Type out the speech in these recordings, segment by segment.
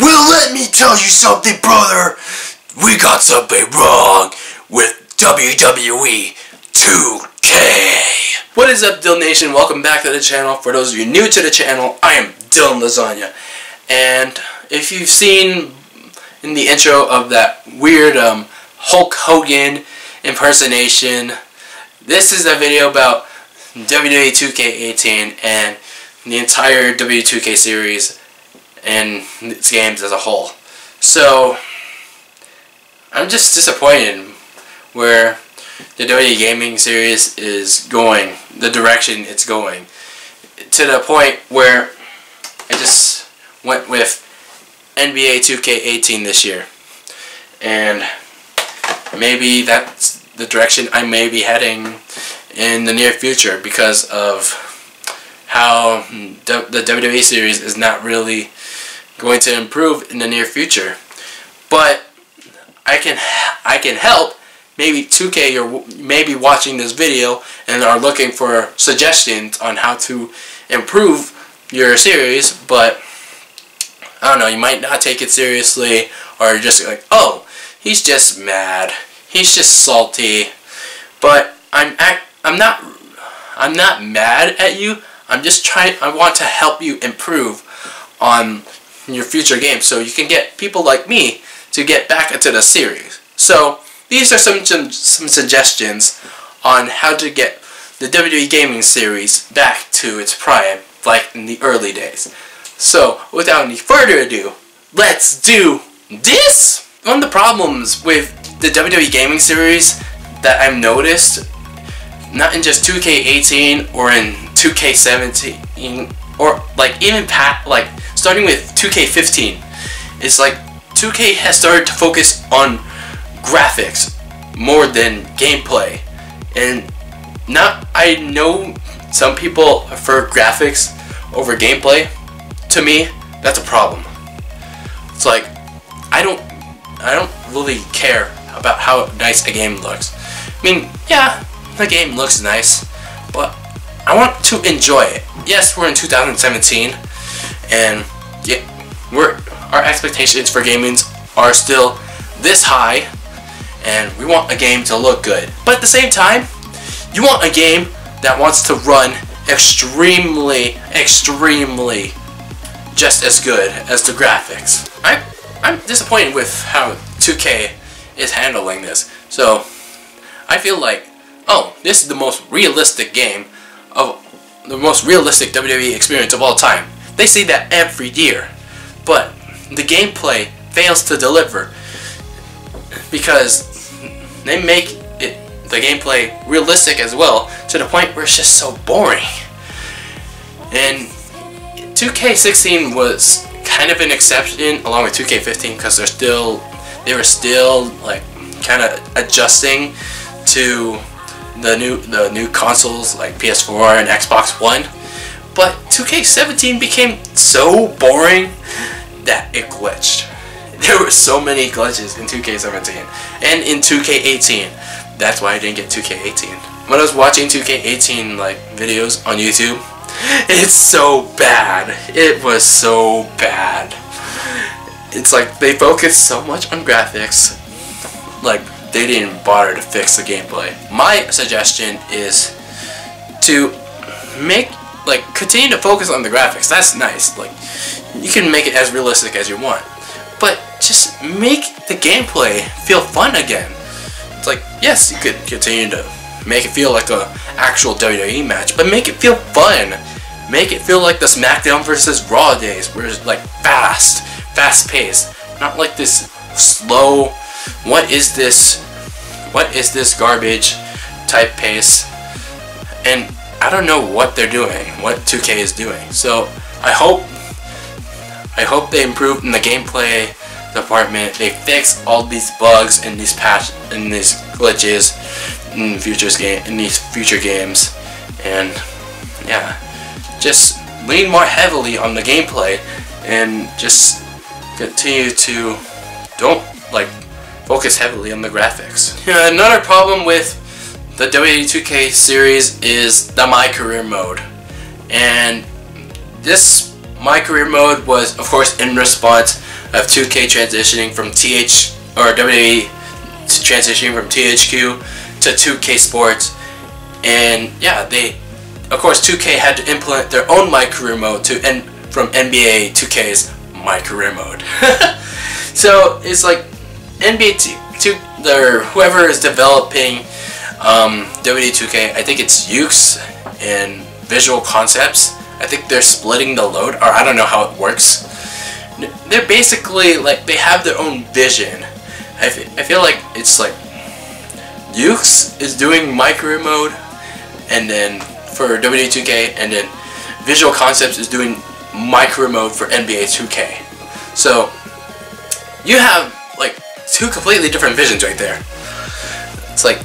Well, let me tell you something, brother. We got something wrong with WWE 2K. What is up, Dill Nation? Welcome back to the channel. For those of you new to the channel, I am Dylan Lasagna. And if you've seen in the intro of that weird um, Hulk Hogan impersonation, this is a video about WWE 2K18 and the entire WWE 2K series and its games as a whole. So, I'm just disappointed where the WWE gaming series is going, the direction it's going, to the point where I just went with NBA 2K18 this year. And maybe that's the direction I may be heading in the near future because of how the WWE series is not really going to improve in the near future. But I can I can help. Maybe 2K or maybe watching this video and are looking for suggestions on how to improve your series, but I don't know, you might not take it seriously or just like, oh, he's just mad. He's just salty. But I'm I'm not I'm not mad at you. I'm just trying I want to help you improve on your future games so you can get people like me to get back into the series. So these are some, some, some suggestions on how to get the WWE Gaming series back to its prime like in the early days. So without any further ado, let's do this! One of the problems with the WWE Gaming series that I've noticed, not in just 2K18 or in 2K17 or like even pat like starting with 2K15, it's like 2K has started to focus on graphics more than gameplay. And not I know some people prefer graphics over gameplay. To me, that's a problem. It's like I don't I don't really care about how nice a game looks. I mean, yeah, the game looks nice, but I want to enjoy it. Yes, we're in 2017 and yeah, we're our expectations for gaming are still this high, and we want a game to look good. But at the same time, you want a game that wants to run extremely, extremely just as good as the graphics. I, I'm disappointed with how 2K is handling this. So, I feel like, oh, this is the most realistic game of the most realistic WWE experience of all time. They say that every year. But the gameplay fails to deliver because they make it the gameplay realistic as well to the point where it's just so boring. And 2K16 was kind of an exception along with 2K15 because they're still they were still like kind of adjusting to the new the new consoles like PS4 and Xbox One. But 2K17 became so boring that it glitched. There were so many glitches in 2K17 and in 2K18. That's why I didn't get 2K18. When I was watching 2K18 like videos on YouTube, it's so bad. It was so bad. It's like they focused so much on graphics, like they didn't bother to fix the gameplay. My suggestion is to make like continue to focus on the graphics. That's nice. Like you can make it as realistic as you want, but just make the gameplay feel fun again. It's like yes, you could continue to make it feel like a actual WWE match, but make it feel fun. Make it feel like the SmackDown versus Raw days, where it's like fast, fast paced, not like this slow. What is this? What is this garbage type pace? And I don't know what they're doing, what 2K is doing. So I hope I hope they improve in the gameplay department. They fix all these bugs and these patch and these glitches in futures game in these future games. And yeah, just lean more heavily on the gameplay and just continue to don't like focus heavily on the graphics. Another problem with the WWE 2K series is the My Career mode. And this My Career mode was, of course, in response of 2K transitioning from TH or WWE transitioning from THQ to 2K Sports, and yeah, they of course 2K had to implement their own my career mode to and from NBA 2K's my career mode. so it's like NBA 2, 2 their whoever is developing um, WWE 2K, I think it's Yuke's and Visual Concepts. I think they're splitting the load, or I don't know how it works. They're basically like they have their own vision. I, I feel like it's like Yuke's is doing my career mode, and then for WWE 2K, and then Visual Concepts is doing my career mode for NBA 2K. So you have two completely different visions right there. It's like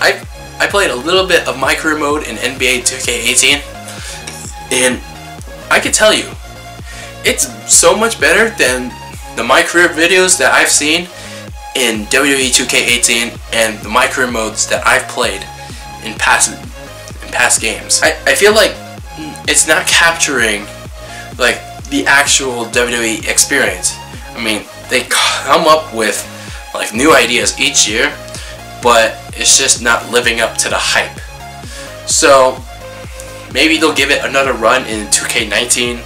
I I played a little bit of my career mode in NBA 2K18 and I can tell you it's so much better than the my career videos that I've seen in WWE 2K18 and the my career modes that I've played in past in past games. I, I feel like it's not capturing like the actual WWE experience. I mean, they come up with like new ideas each year, but it's just not living up to the hype. So maybe they'll give it another run in 2K19,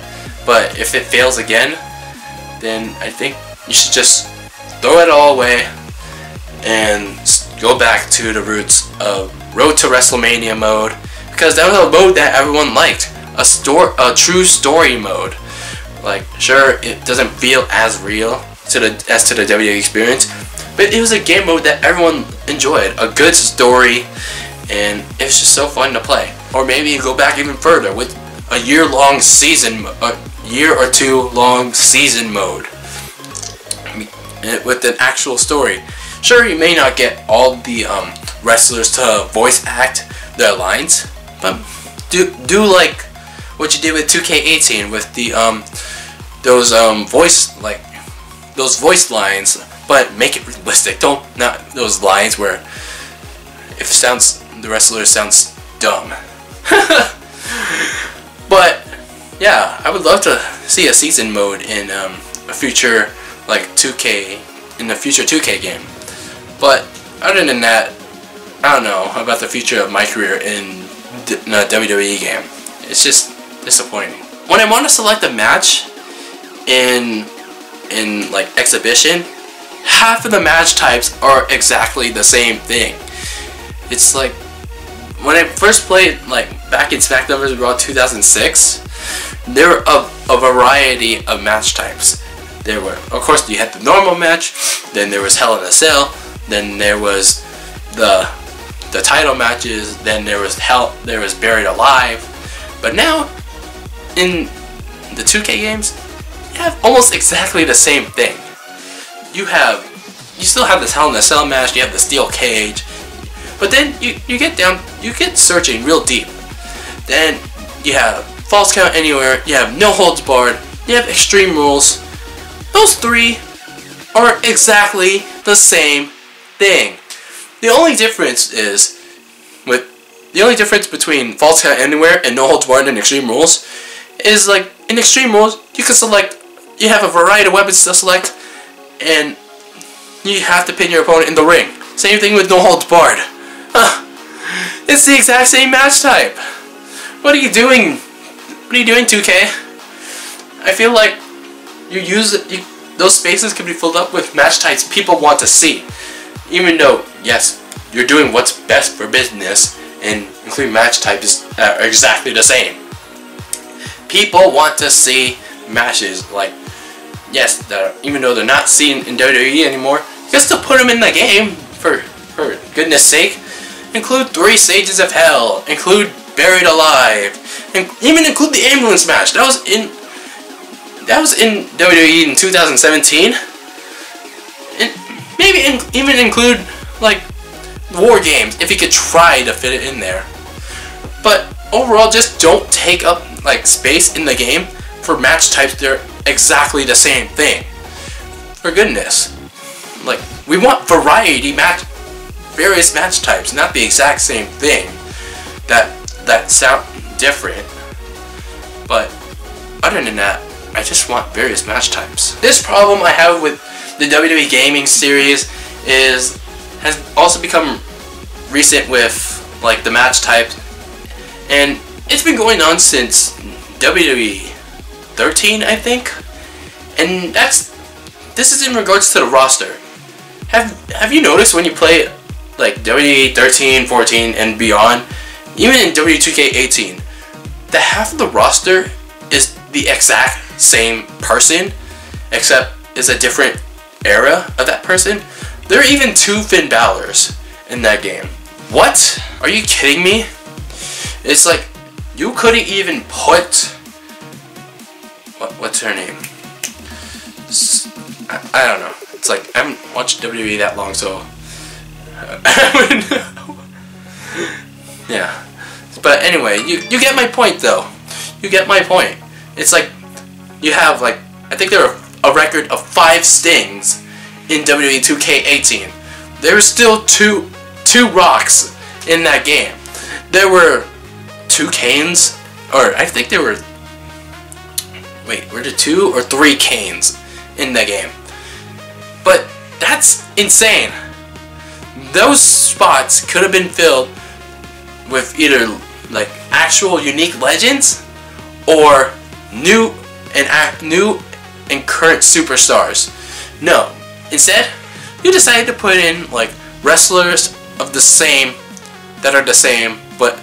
but if it fails again, then I think you should just throw it all away and go back to the roots of Road to WrestleMania mode because that was a mode that everyone liked, a a true story mode. Like, sure, it doesn't feel as real to the as to the WWE experience, but it was a game mode that everyone enjoyed. A good story, and it was just so fun to play. Or maybe you go back even further with a year-long season, a year or two long season mode with an actual story. Sure, you may not get all the um, wrestlers to voice act their lines, but do do like what you did with 2K18 with the um those um voice like those voice lines, but make it realistic. Don't not those lines where if it sounds the wrestler sounds dumb. but yeah, I would love to see a season mode in um, a future like 2K in the future 2K game. But other than that, I don't know about the future of my career in a WWE game. It's just disappointing. When I want to select a match in in like exhibition, half of the match types are exactly the same thing. It's like when I first played like back in SmackDown vs. Raw 2006, there were a, a variety of match types. There were, of course, you had the normal match, then there was Hell in a Cell, then there was the the title matches, then there was Hell, there was Buried Alive, but now in the 2K games, have almost exactly the same thing. You have, you still have this Hell in a Cell match, you have the steel cage, but then you, you get down, you get searching real deep. Then you have Falls Count Anywhere, you have No Holds Barred, you have Extreme Rules. Those three are exactly the same thing. The only difference is, with the only difference between Falls Count Anywhere and No Holds Barred and Extreme Rules is like in Extreme Rules you can select you have a variety of weapons to select, and you have to pin your opponent in the ring. Same thing with No Holds Barred. Huh. It's the exact same match type. What are you doing? What are you doing, 2K? I feel like you use you, those spaces can be filled up with match types people want to see. Even though, yes, you're doing what's best for business, and including match types are uh, exactly the same. People want to see matches like yes, even though they're not seen in WWE anymore, can still put them in the game for for goodness sake. Include three stages of hell. Include buried alive. And even include the ambulance match. That was in that was in WWE in 2017. And maybe in, even include like war games if you could try to fit it in there. But overall, just don't take up like space in the game for match types. They're exactly the same thing. For goodness. Like, we want variety match various match types, not the exact same thing that that sound different. But other than that, I just want various match types. This problem I have with the WWE gaming series is has also become recent with like the match types and it's been going on since WWE 13 I think. And that's this is in regards to the roster. Have have you noticed when you play like WWE 13 14 and beyond even in W2K18 the half of the roster is the exact same person except is a different era of that person? There are even two Finn Balor's in that game. What? Are you kidding me? It's like you couldn't even put what, what's her name I, I don't know it's like I haven't watched WWE that long so yeah but anyway, you, you get my point though. You get my point. It's like you have like I think there are a record of five stings in WWE 2K18. There were still two two rocks in that game. There were two Kanes, or I think there were wait, were there two or three Kanes in the game? But that's insane. Those spots could have been filled with either like actual unique legends or new and act new and current superstars. No, instead, you decided to put in like wrestlers of the same that are the same but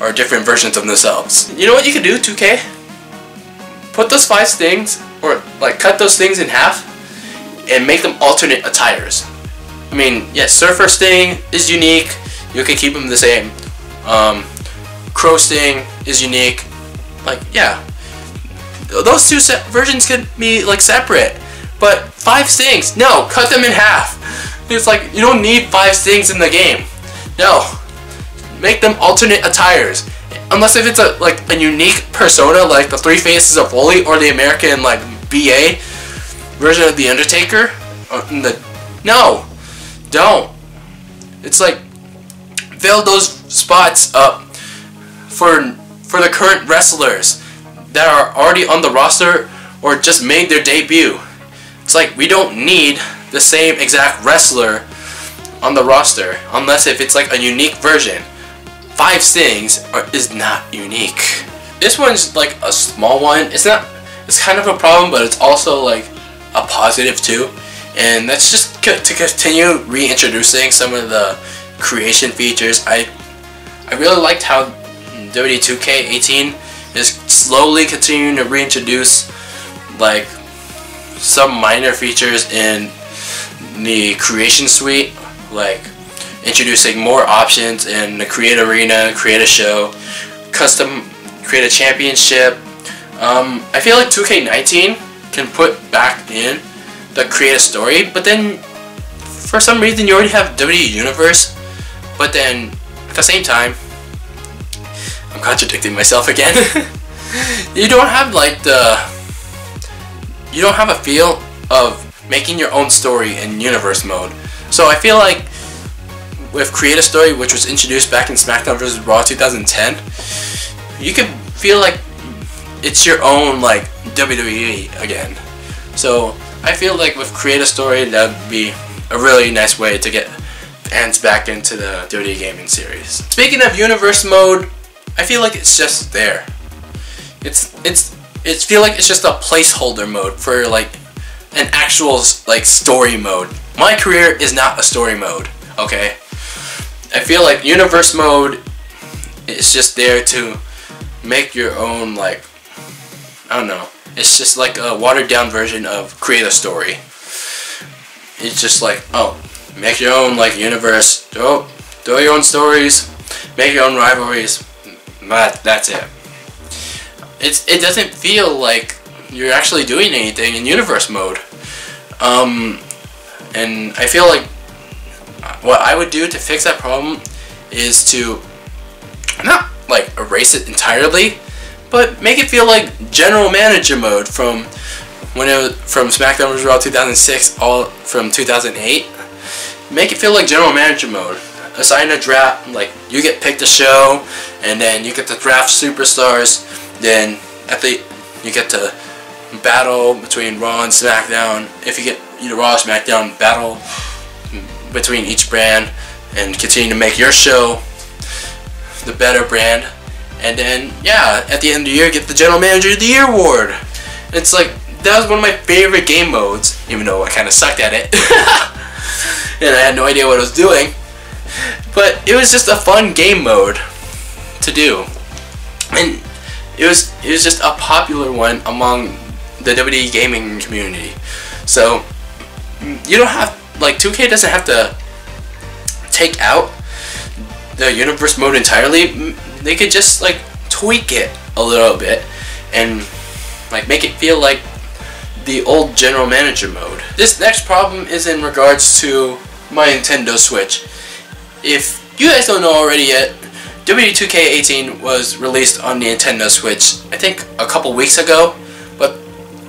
are different versions of themselves. You know what you could do, 2K? Put those five Stings or like cut those Stings in half and make them alternate attires. I mean, yes, Surfer Sting is unique. You can keep them the same. Um, Crow Sting is unique. Like, yeah. Those two versions could be, like, separate. But five stings, no, cut them in half. It's like, you don't need five stings in the game. No. Make them alternate attires. Unless if it's a, like, a unique persona, like the Three Faces of Foley or the American, like, BA version of The Undertaker. Uh, the, no. Don't. It's like, fill those spots up for for the current wrestlers that are already on the roster or just made their debut. It's like we don't need the same exact wrestler on the roster unless if it's like a unique version. Five Stings are, is not unique. This one's like a small one. It's not. It's kind of a problem, but it's also like a positive too. And that's just to continue reintroducing some of the creation features. I I really liked how WWE 2K18 is slowly continuing to reintroduce like some minor features in the creation suite like introducing more options in the create arena create a show custom create a championship um, I feel like 2K19 can put back in the create a story but then for some reason you already have WWE Universe but then at the same time I'm contradicting myself again. you don't have like the you don't have a feel of making your own story in universe mode. So I feel like with Create a Story, which was introduced back in SmackDown vs. Raw 2010, you can feel like it's your own like WWE again. So I feel like with Create a Story, that would be a really nice way to get fans back into the WWE gaming series. Speaking of universe mode, I feel like it's just there. It's it's it's feel like it's just a placeholder mode for like an actual like story mode. My career is not a story mode, okay? I feel like universe mode is just there to make your own like I don't know. It's just like a watered down version of create a story. It's just like, oh, make your own like universe, throw, throw your own stories, make your own rivalries, but that's it. It's it doesn't feel like you're actually doing anything in universe mode. Um, and I feel like what I would do to fix that problem is to not like erase it entirely, but make it feel like general manager mode from when it was, from SmackDown vs. Raw 2006 all from 2008. Make it feel like general manager mode assign a draft, like you get picked a show, and then you get to draft superstars. Then at the you get to battle between Raw and SmackDown. If you get either Raw SmackDown, battle between each brand and continue to make your show the better brand. And then, yeah, at the end of the year, get the General Manager of the Year award. It's like, that was one of my favorite game modes, even though I kind of sucked at it. and I had no idea what I was doing. But it was just a fun game mode to do. And it was it was just a popular one among the WWE gaming community. So you don't have like 2K doesn't have to take out the universe mode entirely. They could just like tweak it a little bit and like make it feel like the old general manager mode. This next problem is in regards to my Nintendo Switch. If you guys don't know already yet, WWE 2K18 was released on the Nintendo Switch, I think a couple weeks ago, but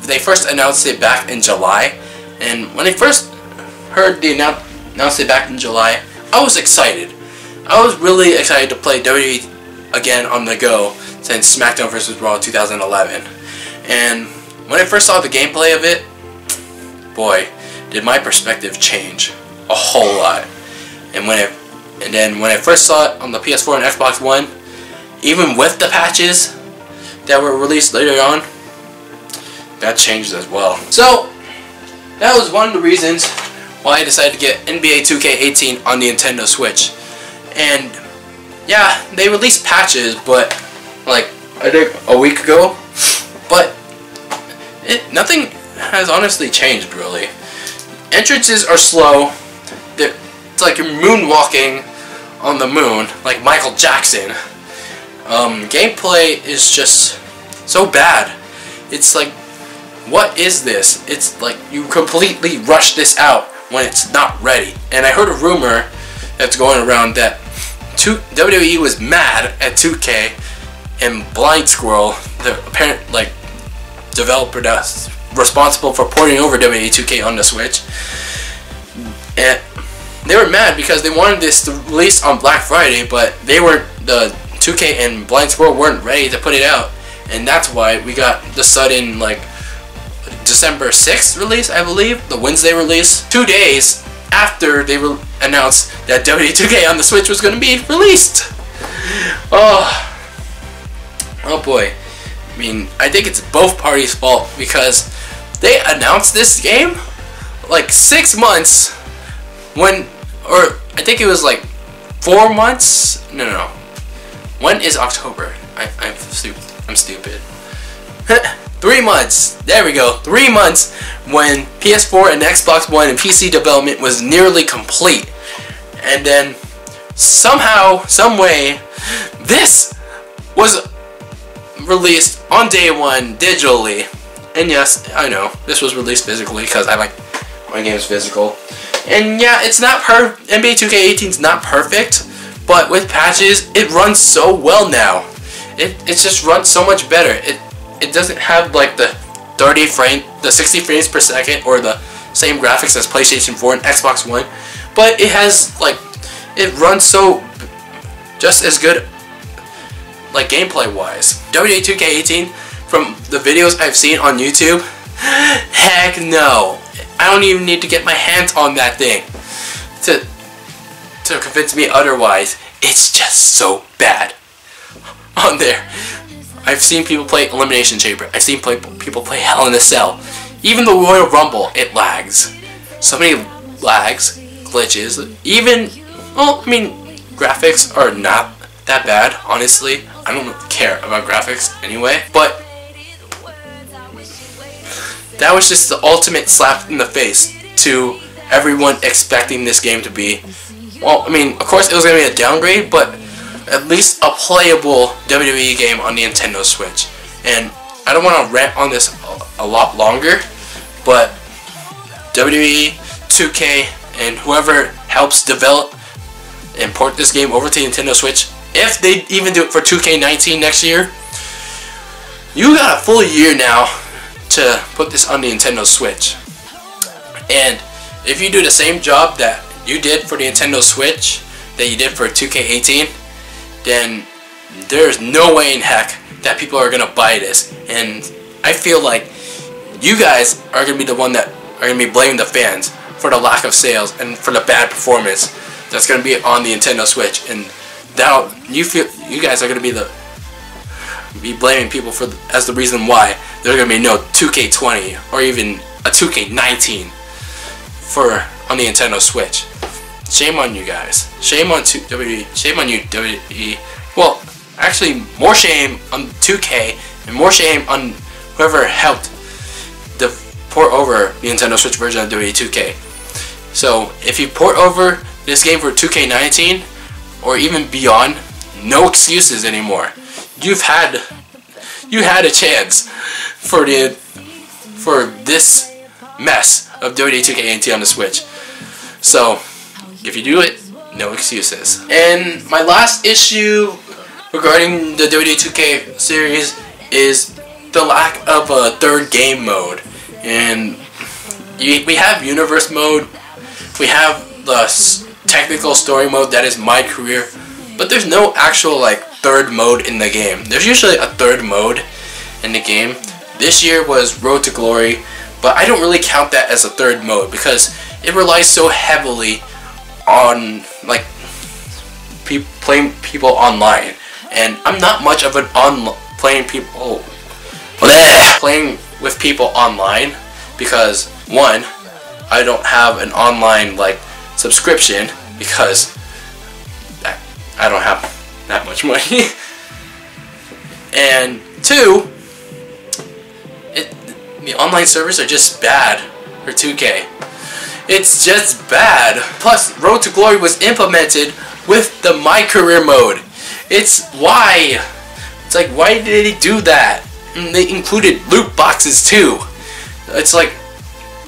they first announced it back in July, and when they first heard the annou announced it back in July, I was excited. I was really excited to play WWE again on the go since SmackDown vs. Raw 2011. And when I first saw the gameplay of it, boy, did my perspective change a whole lot. And when it and then when I first saw it on the PS4 and Xbox One, even with the patches that were released later on, that changed as well. So, that was one of the reasons why I decided to get NBA 2K18 on the Nintendo Switch. And, yeah, they released patches, but, like, I think a week ago, but it nothing has honestly changed, really. Entrances are slow. They're, it's like you're moonwalking on the moon, like Michael Jackson. Um, gameplay is just so bad. It's like, what is this? It's like you completely rush this out when it's not ready. And I heard a rumor that's going around that two, WWE was mad at 2K and Blind Squirrel, the apparent like developer that's responsible for porting over WWE 2K on the Switch, and they were mad because they wanted this to release on Black Friday, but they weren't the 2K and Blind Squirrel weren't ready to put it out, and that's why we got the sudden like December 6th release, I believe, the Wednesday release, two days after they announced that WWE 2K on the Switch was going to be released. Oh, oh boy. I mean, I think it's both parties' fault because they announced this game like six months when, or I think it was like four months. No, no, no. When is October? I, I'm stupid. I'm stupid. Three months. There we go. Three months when PS4 and Xbox One and PC development was nearly complete. And then somehow, some way, this was released on day one digitally. And yes, I know, this was released physically because I like my games physical. And yeah, it's not per NBA 2K18 is not perfect, but with patches, it runs so well now. It, it just runs so much better. It it doesn't have like the 30 frame, the 60 frames per second, or the same graphics as PlayStation 4 and Xbox One, but it has like it runs so just as good like gameplay wise. WWE 2K18 from the videos I've seen on YouTube, heck no. I don't even need to get my hands on that thing to to convince me otherwise. It's just so bad on there. I've seen people play Elimination Chamber. I've seen play, people play Hell in a Cell. Even the Royal Rumble, it lags. So many lags, glitches. Even, well, I mean, graphics are not that bad, honestly. I don't care about graphics anyway. But that was just the ultimate slap in the face to everyone expecting this game to be. Well, I mean, of course it was going to be a downgrade, but at least a playable WWE game on the Nintendo Switch. And I don't want to rant on this a, a lot longer, but WWE, 2K, and whoever helps develop and port this game over to Nintendo Switch, if they even do it for 2K19 next year, you got a full year now to put this on the Nintendo Switch. And if you do the same job that you did for the Nintendo Switch that you did for 2K18, then there's no way in heck that people are gonna buy this. And I feel like you guys are gonna be the one that are gonna be blaming the fans for the lack of sales and for the bad performance that's gonna be on the Nintendo Switch, and that you feel you guys are gonna be the be blaming people for as the reason why there's gonna be no 2K20 or even a 2K19 for on the Nintendo Switch. Shame on you guys. Shame on WWE. Shame on you WWE. Well, actually, more shame on 2K and more shame on whoever helped the port over the Nintendo Switch version of WWE 2K. So if you port over this game for 2K19 or even beyond, no excuses anymore. You've had you had a chance for the for this mess of WWE 2K18 on the Switch. So if you do it, no excuses. And my last issue regarding the WWE 2K series is the lack of a third game mode. And we have universe mode, we have the technical story mode that is my career, but there's no actual like third mode in the game. There's usually a third mode in the game. This year was Road to Glory, but I don't really count that as a third mode because it relies so heavily on like pe playing people online, and I'm not much of an on playing people playing with people online because one, I don't have an online like subscription because I don't have that much money. and two, it the online servers are just bad for 2K. It's just bad. Plus, Road to Glory was implemented with the My Career mode. It's why. It's like, why did they do that? And they included loot boxes too. It's like,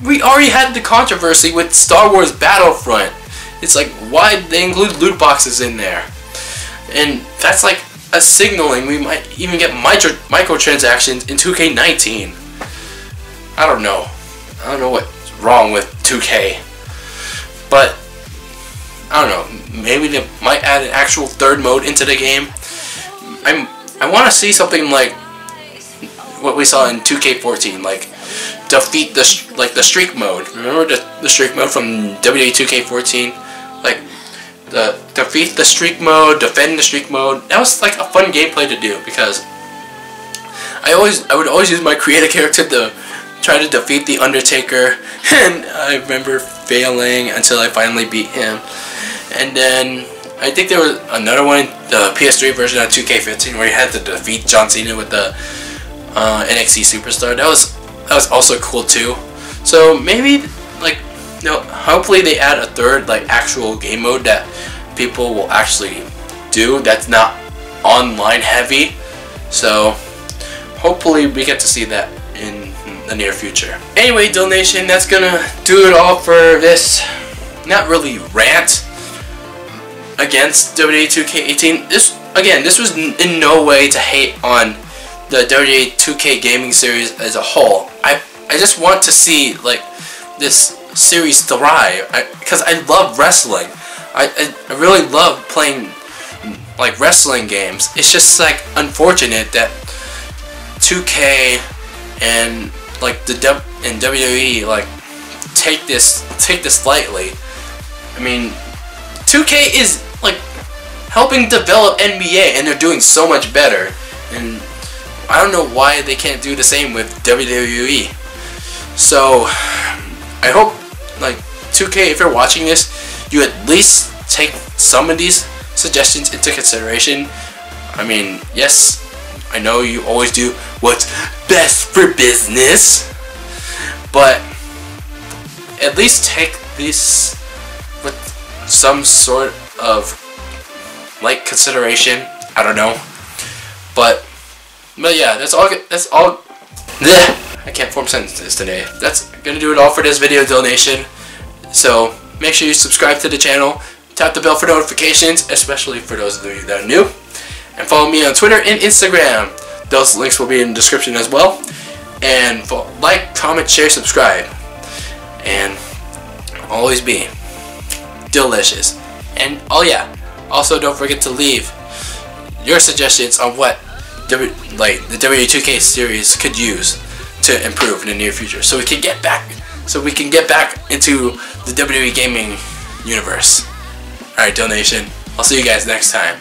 we already had the controversy with Star Wars Battlefront. It's like, why did they include loot boxes in there? And that's like a signaling we might even get micro microtransactions in 2K19. I don't know. I don't know what's wrong with 2K. But I don't know. Maybe they might add an actual third mode into the game. I'm I want to see something like what we saw in 2K14, like defeat the like the streak mode. Remember the the streak mode from WWE 2K14? Like the defeat the streak mode, defend the streak mode. That was like a fun gameplay to do because I always I would always use my creative character to try to defeat the Undertaker, and I remember failing until I finally beat him. And then I think there was another one, the PS3 version of 2K15, where you had to defeat John Cena with the uh, NXT Superstar. That was that was also cool too. So maybe like you know, hopefully they add a third like actual game mode that people will actually do that's not online heavy. So hopefully we get to see that the near future. Anyway, donation, that's gonna do it all for this not really rant against WWE 2K18. This again, this was in no way to hate on the WWE 2K gaming series as a whole. I I just want to see like this series thrive because I, I, love wrestling. I, I, I really love playing like wrestling games. It's just like unfortunate that 2K and like the w and WWE like take this take this lightly. I mean, 2K is like helping develop NBA and they're doing so much better. And I don't know why they can't do the same with WWE. So I hope like 2K if you're watching this, you at least take some of these suggestions into consideration. I mean, yes, I know you always do what's best for business, but at least take this with some sort of like consideration. I don't know, but but yeah, that's all. That's all. Bleh. I can't form sentences today. That's gonna do it all for this video donation. So make sure you subscribe to the channel, tap the bell for notifications, especially for those of you that are new, and follow me on Twitter and Instagram. Those links will be in the description as well. And like, comment, share, subscribe, and always be delicious. And oh yeah, also don't forget to leave your suggestions on what w, like the W2K series could use. to improve in the near future, so we can get back, so we can get back into the WWE gaming universe. All right, donation. I'll see you guys next time.